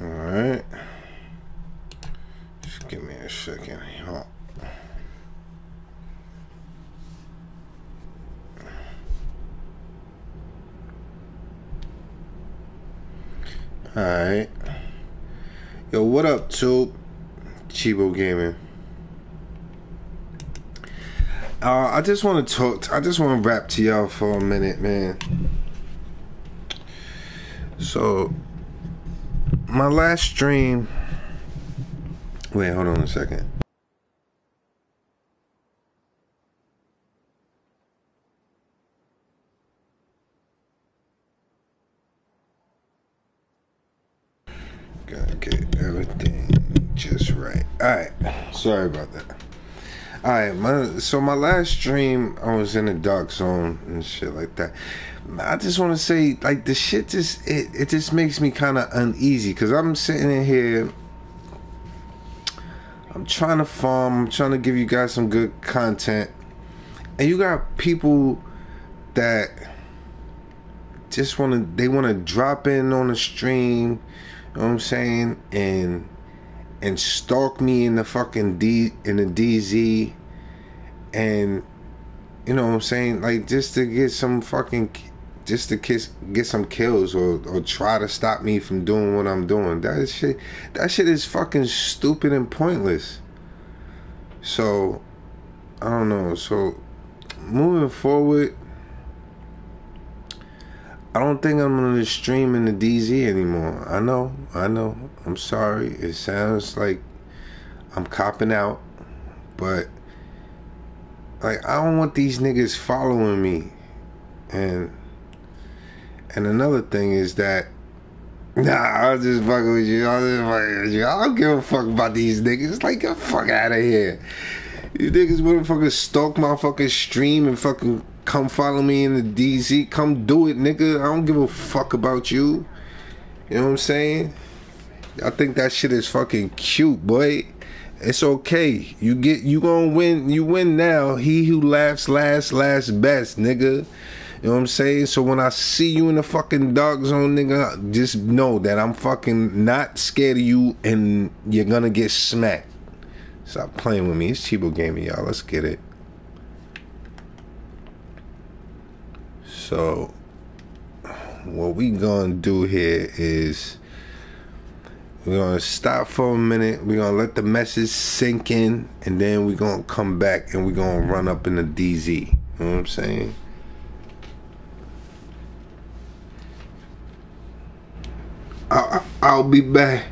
Alright. Just give me a second. Hold Alright. Yo, what up, Tube? Chivo Gaming. Uh, I just want to talk. I just want to rap to y'all for a minute, man. So, my last stream. Wait, hold on a second. Gotta get everything just right. Alright. Sorry about that. Alright, my so my last stream I was in the dark zone and shit like that. I just wanna say like the shit just it, it just makes me kinda uneasy because I'm sitting in here I'm trying to farm, I'm trying to give you guys some good content. And you got people that just wanna they wanna drop in on the stream you know what I'm saying? And and stalk me in the fucking D in the DZ and you know what I'm saying? Like just to get some fucking just to kiss, get some kills or, or try to stop me from doing what I'm doing. That shit that shit is fucking stupid and pointless. So I don't know. So moving forward I don't think I'm gonna stream in the DZ anymore. I know, I know. I'm sorry. It sounds like I'm copping out, but like I don't want these niggas following me. And and another thing is that Nah, I'll just fucking with you. I'll just fucking with you. I don't give a fuck about these niggas. Like, get fuck out of here. You niggas wanna fucking stalk my fucking stream and fucking come follow me in the DZ. Come do it, nigga. I don't give a fuck about you. You know what I'm saying? I think that shit is fucking cute, boy. It's okay. You get you gonna win. You win now. He who laughs last, laughs best, nigga. You know what I'm saying? So when I see you in the fucking dark zone, nigga, just know that I'm fucking not scared of you and you're gonna get smacked. Stop playing with me. It's Chivo Gaming, y'all. Let's get it. So, what we gonna do here is we're gonna stop for a minute. We're gonna let the message sink in, and then we're gonna come back and we're gonna run up in the DZ. You know what I'm saying? I, I, I'll be back.